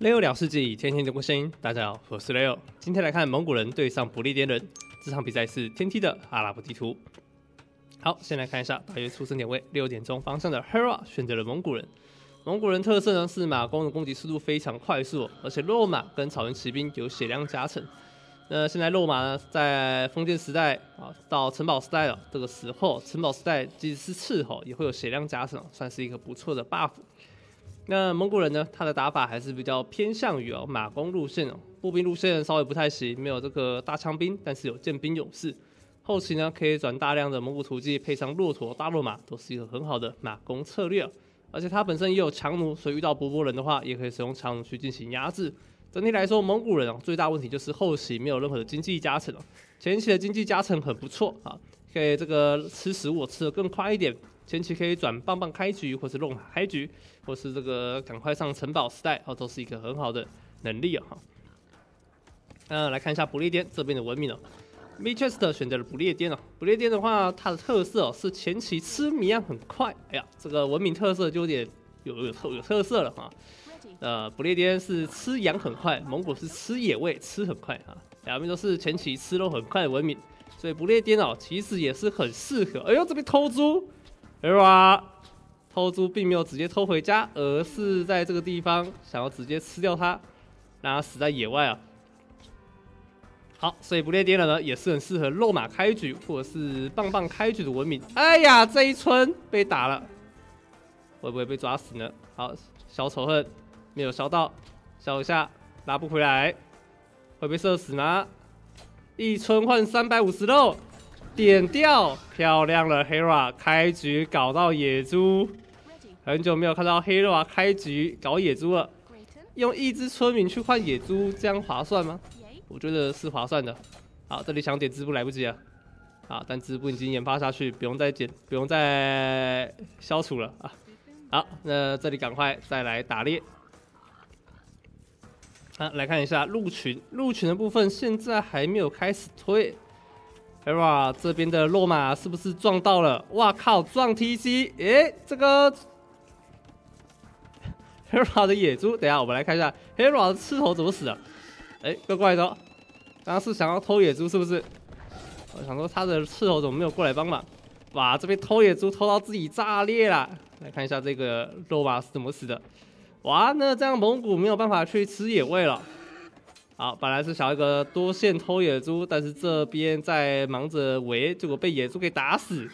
Leo 聊世纪，天天都过声音。大家好，我是 Leo。今天来看蒙古人对上不列颠人，这场比赛是天梯的阿拉伯地图。好，先来看一下大约出生点位，六点钟方向的 Hera 选择了蒙古人。蒙古人特色呢是马弓的攻击速度非常快速，而且肉马跟草原骑兵有血量加成。那现在肉马呢，在封建时代啊到城堡时代了，这个时候城堡时代即使是斥候也会有血量加成，算是一个不错的 buff。那蒙古人呢？他的打法还是比较偏向于哦马弓路线哦，步兵路线稍微不太行，没有这个大枪兵，但是有剑兵勇士。后期呢可以转大量的蒙古图骑，配上骆驼、大骆马，都是一个很好的马弓策略。而且他本身也有强弩，所以遇到博博人的话，也可以使用强弩去进行压制。整体来说，蒙古人哦最大问题就是后期没有任何的经济加成哦，前期的经济加成很不错啊，可以这个吃食物吃的更快一点。前期可以转棒棒开局，或是弄 开局，或是这个赶快上城堡时代，哦，都是一个很好的能力啊哈。那，来看一下不列颠这边的文明哦 m i c h e s t 选择了不列颠哦。不列颠的话，它的特色哦是前期吃米样很快，哎呀，这个文明特色就有点有有特有特色了哈。呃，不列颠是吃羊很快，蒙古是吃野味吃很快啊，两边都是前期吃肉很快的文明，所以不列颠哦其实也是很适合。哎呦，这边偷猪。Era 偷猪并没有直接偷回家，而是在这个地方想要直接吃掉它，让它死在野外啊。好，所以不列颠人呢也是很适合肉马开局或者是棒棒开局的文明。哎呀，这一村被打了，会不会被抓死呢？好，消仇恨没有消到，消一下拉不回来，会被射死吗？一村换三百五十肉。点掉，漂亮了，Hera 开局搞到野猪，很久没有看到黑肉啊开局搞野猪了。用一只村民去换野猪，这样划算吗？我觉得是划算的。好，这里想点织布来不及了。好，但织布已经研发下去，不用再减，不用再消除了啊。好，那这里赶快再来打猎。啊，来看一下鹿群，鹿群的部分现在还没有开始推。Hera 这边的落马是不是撞到了？哇靠，撞 TC！诶，这个 Hera 的野猪，等下我们来看一下 Hera 的刺头怎么死的。哎，怪怪的，刚刚是想要偷野猪是不是？我想说他的刺头怎么没有过来帮忙？哇，这边偷野猪偷到自己炸裂了。来看一下这个肉马是怎么死的。哇，那这样蒙古没有办法去吃野味了。好，本来是想要一个多线偷野猪，但是这边在忙着围，结果被野猪给打死，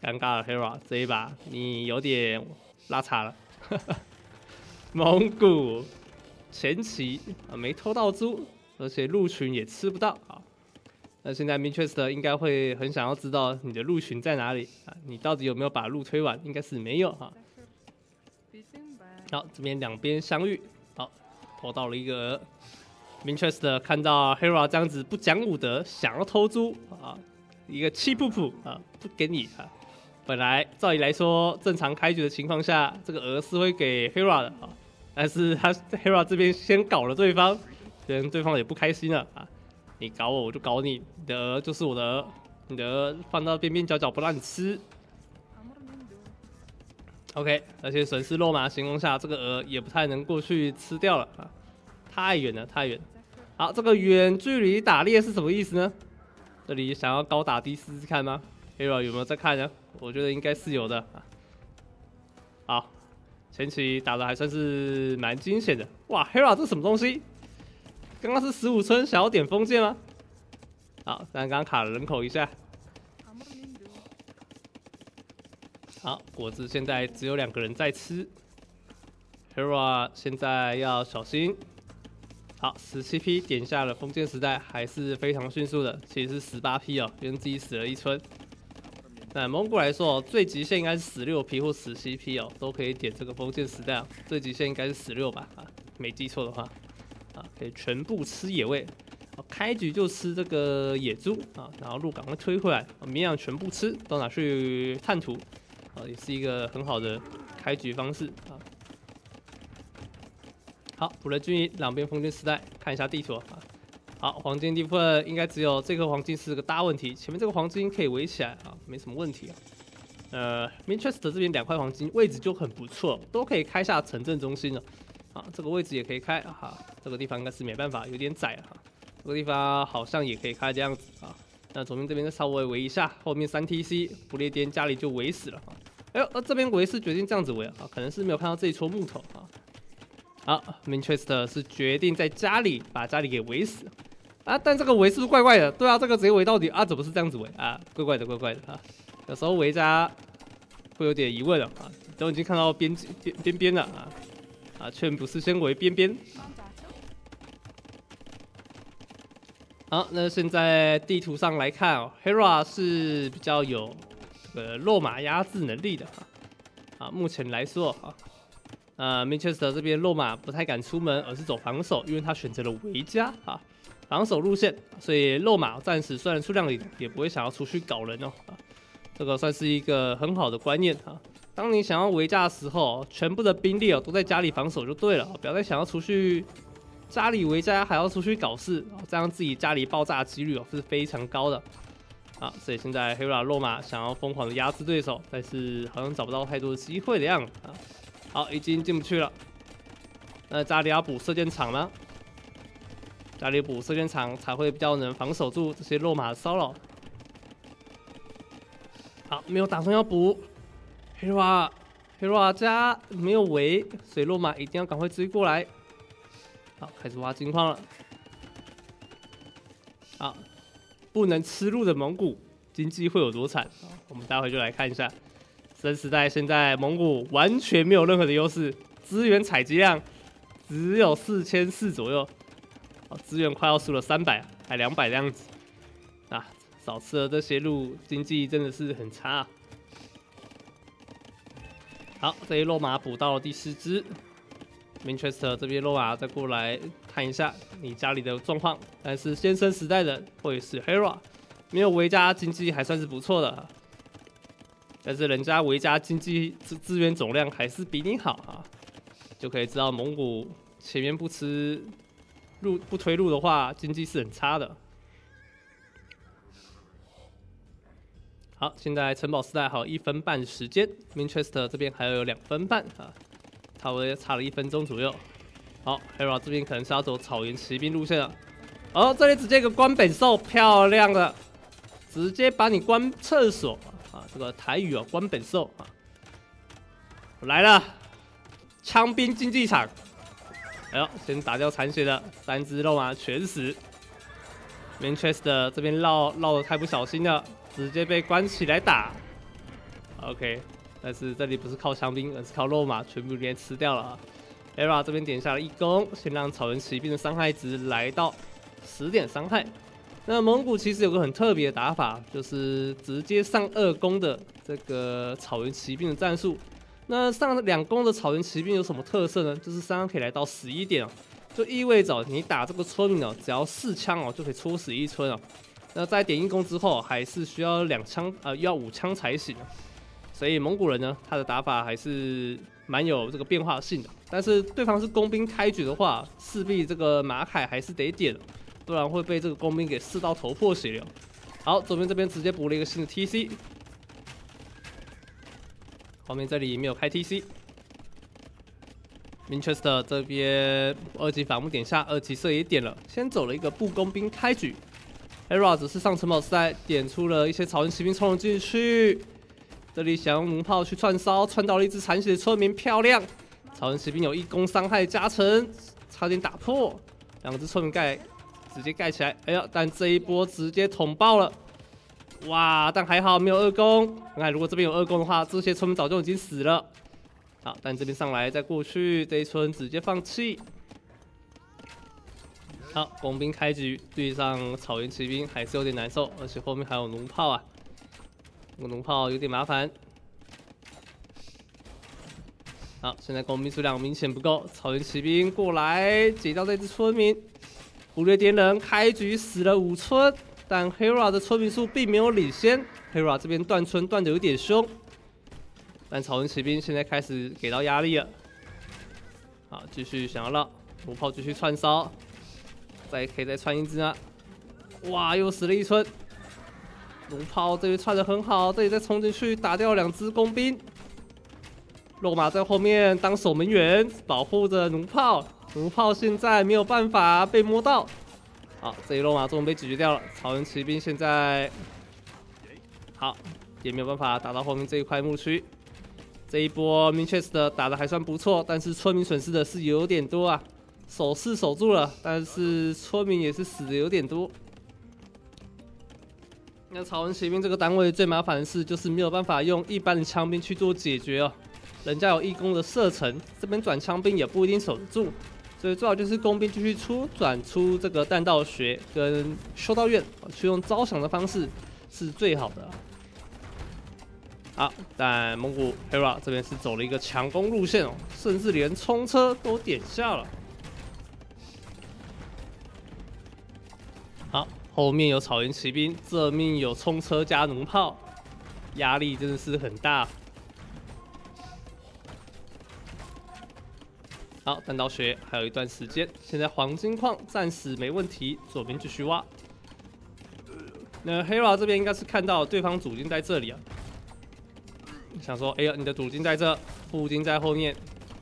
尴尬了，Hera 这一把你有点拉差了。蒙古前期啊没偷到猪，而且鹿群也吃不到啊。那现在 m i n t r e s t 应该会很想要知道你的鹿群在哪里啊？你到底有没有把鹿推完？应该是没有哈。好，这边两边相遇，好，偷到了一个。Minchester 看到 Hera 这样子不讲武德，想要偷猪啊，一个气噗噗啊，不给你啊。本来照理来说，正常开局的情况下，这个鹅是会给 Hera 的啊，但是他 Hera 这边先搞了对方，跟对方也不开心了啊。你搞我，我就搞你，你的鹅就是我的鹅，你的鹅放到边边角角不让你吃。OK，而且损失落马的情况下，这个鹅也不太能过去吃掉了啊，太远了，太远。好，这个远距离打猎是什么意思呢？这里想要高打低试试看吗？Hero 有没有在看呢？我觉得应该是有的啊。前期打的还算是蛮惊险的。哇，Hero 这什么东西？刚刚是十五村想要点封建吗？好，但刚刚卡了人口一下。好，果子现在只有两个人在吃。Hero 现在要小心。好，十七 P 点下了封建时代，还是非常迅速的。其实是十八 P 哦，因为自己死了一村。那蒙古来说，最极限应该是十六批或十七批哦，都可以点这个封建时代。最极限应该是十六吧？啊，没记错的话，啊，可以全部吃野味。开局就吃这个野猪啊，然后鹿赶快推回来，绵羊全部吃，都拿去探图，啊，也是一个很好的开局方式啊。好，补了军营，两边封建时代，看一下地图啊。好，黄金地部分应该只有这颗黄金是个大问题，前面这个黄金可以围起来啊，没什么问题啊。呃 m i n c h e s t 这边两块黄金位置就很不错，都可以开下城镇中心了。啊，这个位置也可以开哈，这个地方应该是没办法，有点窄哈。这个地方好像也可以开这样子啊。那左边这边再稍微围一下，后面三 TC 不列颠家里就围死了啊。哎呦，呃这边围是决定这样子围啊，可能是没有看到这一撮木头啊。好，Minchester 是决定在家里把家里给围死啊，但这个围是不是怪怪的？对啊，这个直接围到底啊，怎么是这样子围啊？怪怪的，怪怪的啊。有时候围家会有点疑问了啊，都已经看到边边边边了啊啊，却不是先围边边。好，那现在地图上来看哦，Hera 是比较有呃落马压制能力的哈。啊，目前来说啊，呃，Manchester 这边落马不太敢出门，而是走防守，因为他选择了维加啊，防守路线，所以落马暂时虽然数量里也不会想要出去搞人哦啊，这个算是一个很好的观念哈。当你想要围驾的时候，全部的兵力哦都在家里防守就对了，不要再想要出去。家里围家还要出去搞事，这样自己家里爆炸几率哦是非常高的啊！所以现在黑拉洛马想要疯狂的压制对手，但是好像找不到太多的机会的样子啊！好，已经进不去了。那家里要补射箭场吗？家里补射箭场才会比较能防守住这些落马的骚扰。好，没有打算要补黑拉黑拉家没有围，所以落马一定要赶快追过来。好，开始挖金矿了。好，不能吃路的蒙古经济会有多惨？我们待会就来看一下。真时代现在蒙古完全没有任何的优势，资源采集量只有四千四左右。哦，资源快要输了三百，还两百的样子。啊，少吃了这些路，经济真的是很差。好，这一落马补到了第四只。Manchester 这边洛瓦再过来看一下你家里的状况，但是先生时代的或者是 Hera 没有维加经济还算是不错的，但是人家维加经济资资源总量还是比你好啊，就可以知道蒙古前面不吃路不推路的话，经济是很差的。好，现在城堡时代还有一分半时间，Manchester 这边还有两分半啊。差不多差了一分钟左右。好，Hero 这边可能是要走草原骑兵路线了。哦，这里直接一个关本兽，漂亮的，直接把你关厕所啊！这个台语啊，关本兽啊，来了，枪兵竞技场。哎呦，先打掉残血的三只肉马全死。Manchester 这边绕绕的太不小心了，直接被关起来打。OK。但是这里不是靠枪兵，而是靠肉马，全部连吃掉了。ERA 这边点下了一攻，先让草原骑兵的伤害值来到十点伤害。那蒙古其实有个很特别的打法，就是直接上二攻的这个草原骑兵的战术。那上两攻的草原骑兵有什么特色呢？就是伤害可以来到十一点哦，就意味着你打这个村民哦，只要四枪哦就可以戳死一村哦。那在点一攻之后，还是需要两枪呃，要五枪才行。所以蒙古人呢，他的打法还是蛮有这个变化性的。但是对方是工兵开局的话，势必这个马凯还是得点，不然会被这个工兵给刺到头破血流。好，左边这边直接补了一个新的 TC，后面这里没有开 TC。Manchester 这边二级伐木点下，二级射也点了，先走了一个步工兵开局。Era 只是上城堡赛点出了一些草原骑兵冲了进去。这里想用弩炮去串烧，串到了一只残血的村民，漂亮！草原骑兵有一攻伤害加成，差点打破，两只村民盖直接盖起来，哎呀！但这一波直接捅爆了，哇！但还好没有二攻，你看如果这边有二攻的话，这些村民早就已经死了。好，但这边上来再过去，这一村直接放弃。好，工兵开局对上草原骑兵还是有点难受，而且后面还有龙炮啊。龙炮有点麻烦。好，现在工兵数量明显不够，草原骑兵过来解掉这只村民。不列颠人开局死了五村，但 Hera 的村民数并没有领先。Hera 这边断村断的有点凶，但草原骑兵现在开始给到压力了。好，继续想要绕弩炮继续串烧，再可以再串一只啊！哇，又死了一村。弩炮这里串的很好，这里再冲进去打掉两只工兵。肉马在后面当守门员，保护着弩炮。弩炮现在没有办法被摸到。好，这一肉马终被解决掉了。草原骑兵现在好，也没有办法打到后面这一块牧区。这一波 m i n c h e s t 打的还算不错，但是村民损失的是有点多啊。守是守住了，但是村民也是死的有点多。那草原骑兵这个单位最麻烦的是，就是没有办法用一般的枪兵去做解决哦。人家有义工的射程，这边转枪兵也不一定守得住，所以最好就是工兵继续出转出这个弹道学跟修道院，去用招降的方式是最好的。好，但蒙古 Hera 这边是走了一个强攻路线哦，甚至连冲车都点下了。好，后面有草原骑兵，这面有冲车加弩炮，压力真的是很大。好，弹道学还有一段时间，现在黄金矿暂时没问题，左边继续挖。那 Hera 这边应该是看到对方主金在这里啊。想说，哎呀，你的主金在这，副金在后面，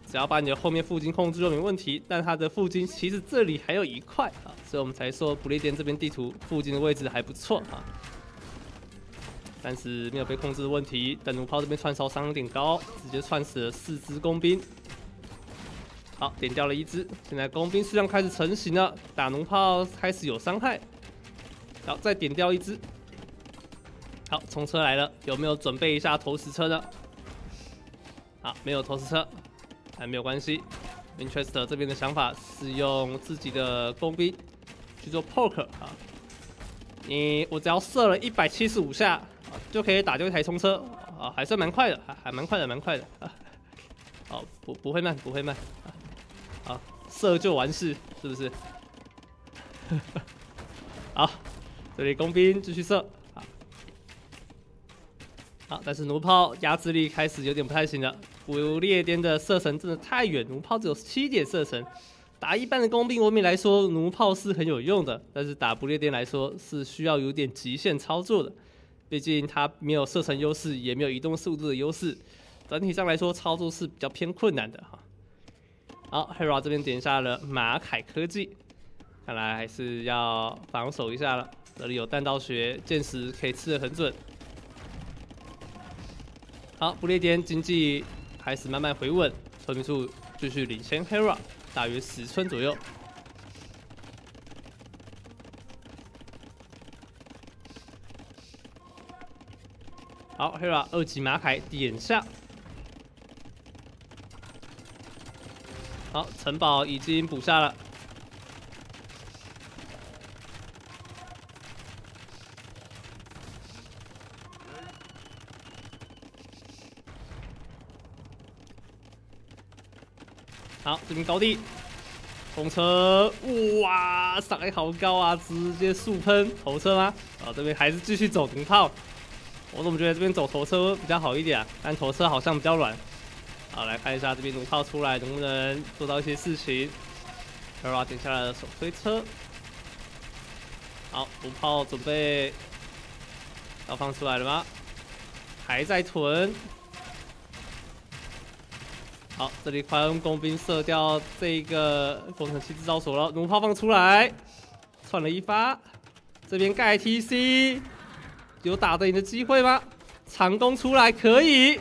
只要把你的后面副金控制就没问题。但他的副金其实这里还有一块啊，所以我们才说不列颠这边地图附近的位置还不错啊。但是没有被控制的问题，但弩炮这边串烧伤有点高，直接串死了四支工兵。好，点掉了一只，现在工兵数量开始成型了，打农炮开始有伤害。好，再点掉一只。好，冲车来了，有没有准备一下投石车呢？好，没有投石车，还没有关系。Interest 这边的想法是用自己的工兵去做 poke 啊，你我只要射了一百七十五下就可以打掉一台冲车啊，还算蛮快的，还还蛮快的，蛮快的啊。好，不不会慢，不会慢啊。射就完事，是不是？好，这里工兵继续射。好，但是弩炮压制力开始有点不太行了。不列颠的射程真的太远，弩炮只有七点射程。打一般的工兵文明来说，弩炮是很有用的，但是打不列颠来说是需要有点极限操作的。毕竟它没有射程优势，也没有移动速度的优势，整体上来说操作是比较偏困难的哈。好，Hera 这边点下了马凯科技，看来还是要防守一下了。这里有弹道学，剑石可以吃的很准。好，不列颠经济开始慢慢回稳，村民数继续领先 Hera，大约十村左右。好，Hera 二级马凯点下。好，城堡已经补下了。好，这边高地，风车，哇，伤害好高啊！直接速喷头车吗？啊，这边还是继续走零炮。我怎么觉得这边走头车比较好一点啊？但头车好像比较软。好，来看一下这边弩炮出来能不能做到一些事情。Hera 点下来的手推车。好，弩炮准备要放出来了吗？还在囤。好，这里快用工兵射掉这个工程器制造所了。弩炮放出来，窜了一发。这边盖 TC，有打得赢的机会吗？长弓出来可以，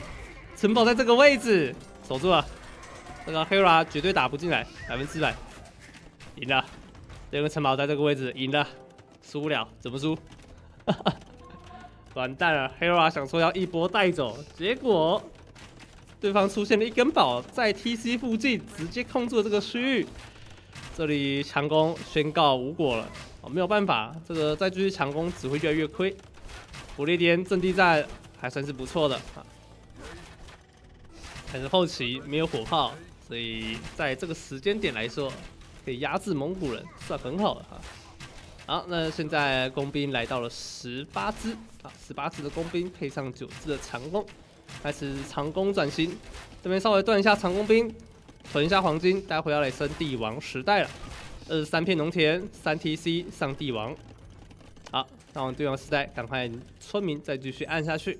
城堡在这个位置守住了。这个 Hera 绝对打不进来，百分之百赢了。这个城堡在这个位置赢了，输不了，怎么输？完蛋了，Hera 想说要一波带走，结果。对方出现了一根宝，在 TC 附近直接控住了这个区域，这里强攻宣告无果了。哦，没有办法，这个再继续强攻只会越来越亏。不列颠阵地战还算是不错的啊，但是后期没有火炮，所以在这个时间点来说，可以压制蒙古人，算很好的哈。好，那现在工兵来到了十八支啊，十八支的工兵配上九支的长弓。开始长弓转型，这边稍微断一下长弓兵，存一下黄金，待会要来升帝王时代了。二十三片农田，三 TC 上帝王。好，上完帝王时代，赶快村民再继续按下去。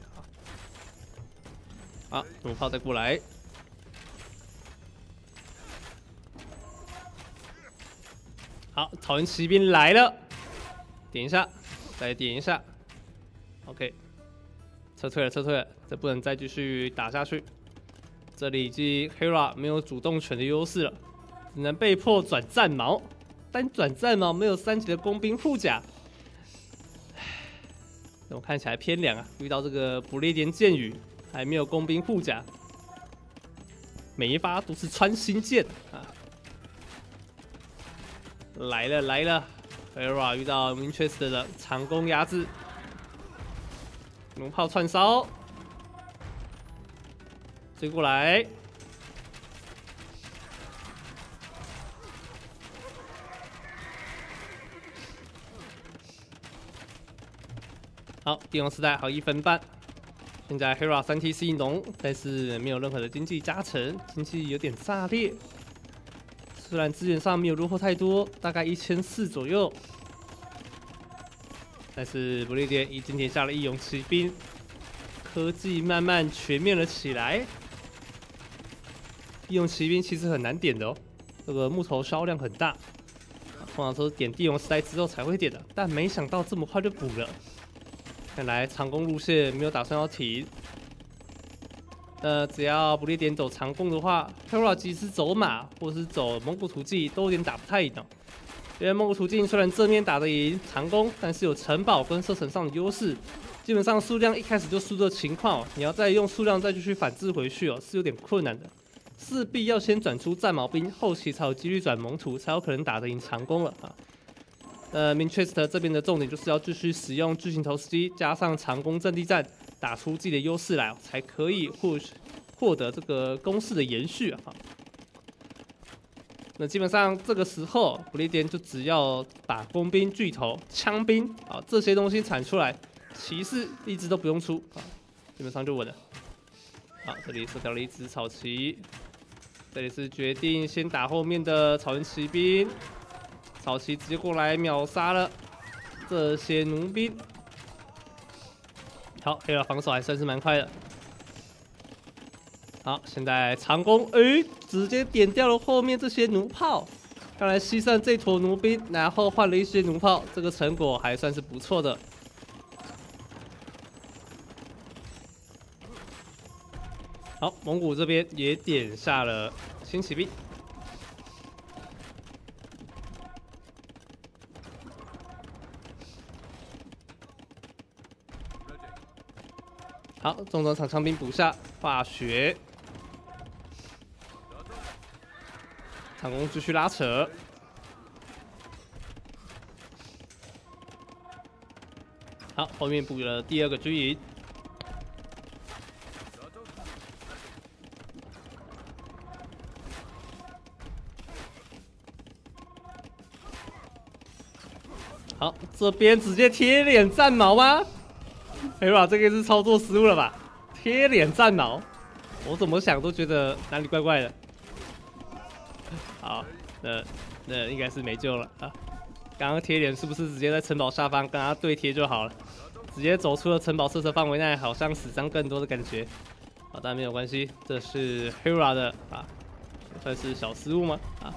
啊，弩炮再过来。好，草原骑兵来了，点一下，再点一下，OK，撤退了，撤退了，这不能再继续打下去。这里已经 Hera 没有主动权的优势了，只能被迫转战矛，但转战矛没有三级的工兵护甲，怎，我看起来偏凉啊，遇到这个不列颠箭雨。还没有工兵护甲，每一发都是穿心箭啊！来了来了，ERA 遇到 Winchester 的长弓压制，弩炮串烧。追过来，好，帝王时代好一分半。现在 Hera 三 T 是农，但是没有任何的经济加成，经济有点炸裂。虽然资源上没有落后太多，大概一千四左右，但是不列颠已经点下了义勇骑兵，科技慢慢全面了起来。地勇骑兵其实很难点的哦，这个木头销量很大，通常都是点地勇时代之后才会点的，但没想到这么快就补了。看来长弓路线没有打算要停。呃，只要不列颠走长弓的话 h e r a 即使走马或是走蒙古图骑都有点打不太赢。因为蒙古图骑虽然正面打得赢长弓，但是有城堡跟射程上的优势，基本上数量一开始就输的情况，你要再用数量再继续反制回去哦，是有点困难的。势必要先转出战矛兵，后期才有几率转蒙图，才有可能打得赢长弓了啊。呃，MINCHEST 这边的重点就是要继续使用巨型投石机加上长弓阵地战，打出自己的优势来，才可以获获得这个攻势的延续啊。那基本上这个时候，不列颠就只要把工兵、巨头、枪兵啊这些东西产出来，骑士一直都不用出啊，基本上就稳了。好，这里射掉了一只草骑。这里是决定先打后面的草原骑兵，草骑直接过来秒杀了这些弩兵。好，黑了防守还算是蛮快的。好，现在长弓，哎，直接点掉了后面这些弩炮。看来牺牲这坨弩兵，然后换了一些弩炮，这个成果还算是不错的。好，蒙古这边也点下了新骑兵。好，重装长枪兵补下，化学。长弓继续拉扯。好，后面补了第二个军营。好，这边直接贴脸战矛吗？哎吧，这个是操作失误了吧？贴脸战矛，我怎么想都觉得哪里怪怪的。好，那那应该是没救了啊！刚刚贴脸是不是直接在城堡下方跟他对贴就好了？直接走出了城堡射程范围内，好像死伤更多的感觉。好，但没有关系，这是 Hera 的啊，算是小失误吗？啊？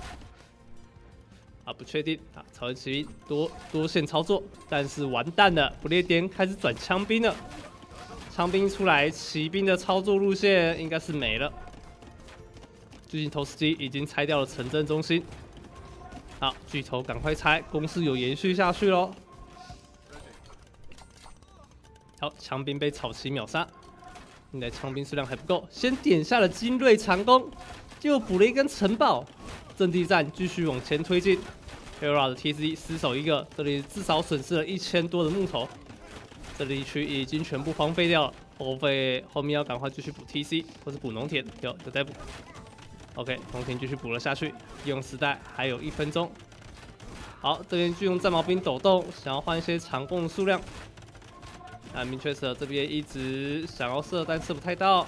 啊，不确定啊！草原骑兵多多线操作，但是完蛋了，不列颠开始转枪兵了。枪兵出来，骑兵的操作路线应该是没了。最近投石机已经拆掉了城镇中心。好，巨头赶快拆，攻势有延续下去喽。好，枪兵被草骑秒杀，现在枪兵数量还不够，先点下了精锐长弓，就补了一根城堡。阵地战继续往前推进，Hera 的 TC 失手一个，这里至少损失了一千多的木头，这里区已经全部荒废掉了，后费后面要赶快继续补 TC 或者补农田，有有在补，OK，农田继续补了下去，用时代还有一分钟，好，这边就用战矛兵抖动，想要换一些长弓数量，啊，明确者这边一直想要射，但射不太到。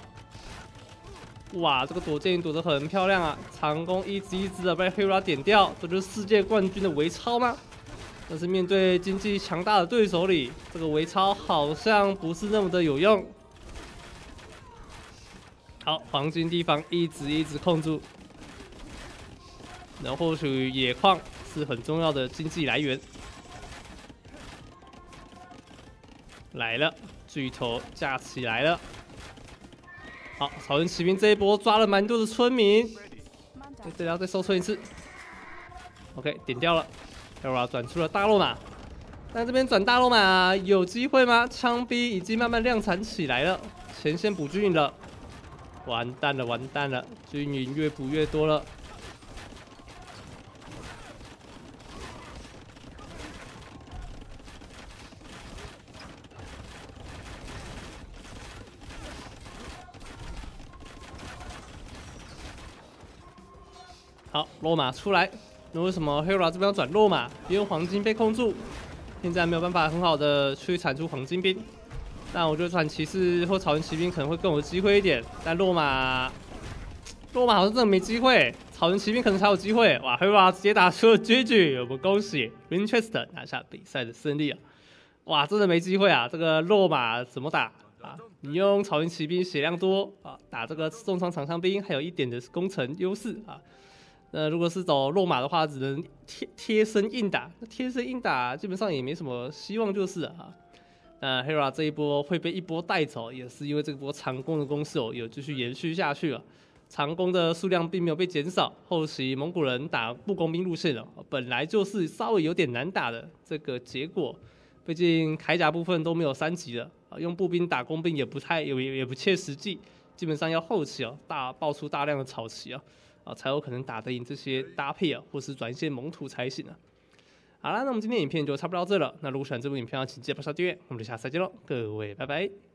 哇，这个躲箭躲得很漂亮啊！长弓一只一只的被 Hera 点掉，这就是世界冠军的维超吗？但是面对经济强大的对手里，这个维超好像不是那么的有用。好，黄金地方一直一直控住，那或许野矿是很重要的经济来源。来了，巨头架起来了。好，草原骑兵这一波抓了蛮多的村民，这要再收村一次。OK，点掉了。Hera 转出了大罗马，那这边转大罗马有机会吗？枪兵已经慢慢量产起来了，前线补军营了。完蛋了，完蛋了，军营越补越多了。落马出来。那为什么 Hera 这边要转落马？因为黄金被控住，现在没有办法很好的去产出黄金兵。但我觉得转骑士或草原骑兵可能会更有机会一点。但落马，落马好像真的没机会。草原骑兵可能才有机会。哇，Hera 直接打出了 GG，我们恭喜 Winchester 拿下比赛的胜利啊！哇，真的没机会啊！这个落马怎么打啊？你用草原骑兵血量多啊，打这个重装长枪兵，还有一点的攻城优势啊。那如果是走落马的话，只能贴贴身硬打。那贴身硬打基本上也没什么希望，就是啊。那 Hera 这一波会被一波带走，也是因为这波长弓的攻势哦有继续延续下去了。长弓的数量并没有被减少，后期蒙古人打步弓兵路线了，本来就是稍微有点难打的这个结果。毕竟铠甲部分都没有三级了啊，用步兵打工兵也不太也也不切实际，基本上要后期哦大爆出大量的草旗啊。啊，才有可能打得赢这些搭配啊，或是转一些蒙土才行啊。好啦，那我们今天影片就差不多到这了。那如果喜欢这部影片，请记得把它订阅。我们就下次再见喽，各位，拜拜。